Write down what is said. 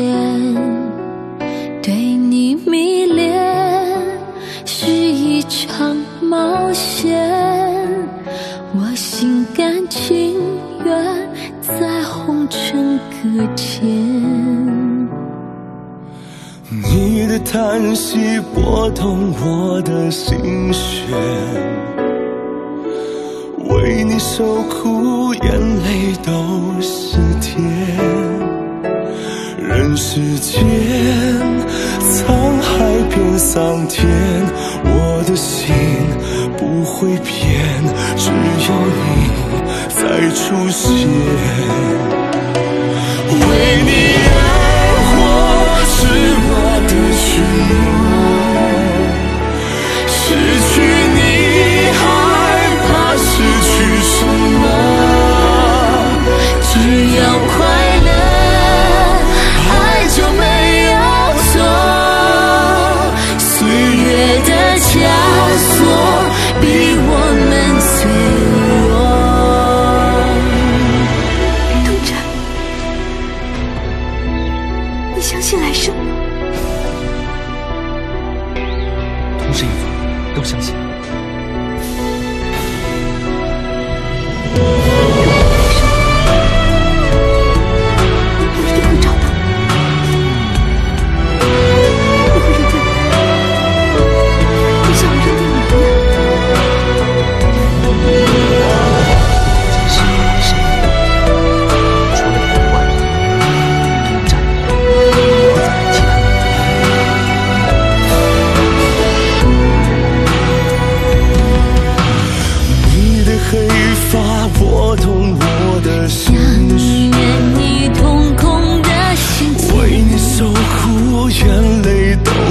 人，就在一瞬间，对你迷恋是一场冒险，我心甘情愿在红尘搁浅。你的叹息拨动我的心弦，为你受苦，眼泪都是甜。人世间，沧海变桑田，我的心不会变，只要你再出现。枷锁比我们脆弱。同志。你相信来生。同时一方，更相信。眼泪都